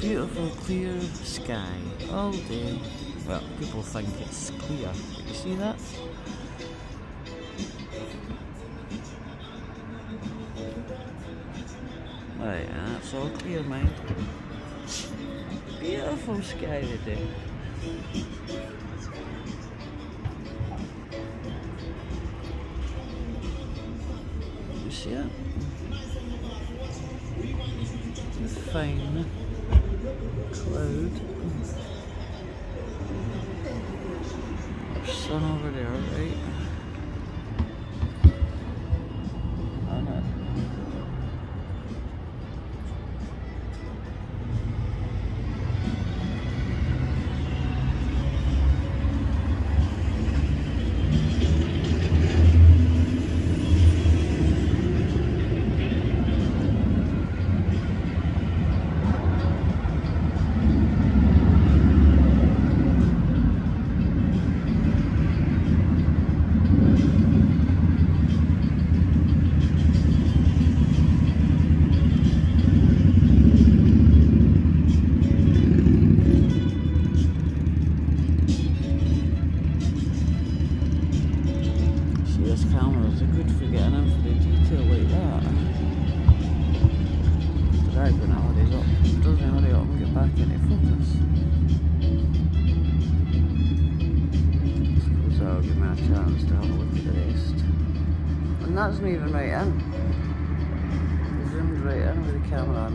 beautiful clear sky oh, all day. Well, people think it's clear, but you see that? Oh, right, that's all clear, mate. Beautiful sky today. You see it? The fine cloud. Sun over there, right? See, those cameras are good for getting in for the detail like that. Drag when oh, it hurries up. Doesn't hurry up and get back into focus. Suppose that'll give me a chance to have a look at the rest. And that's not even right in. Zoomed right in with the camera on.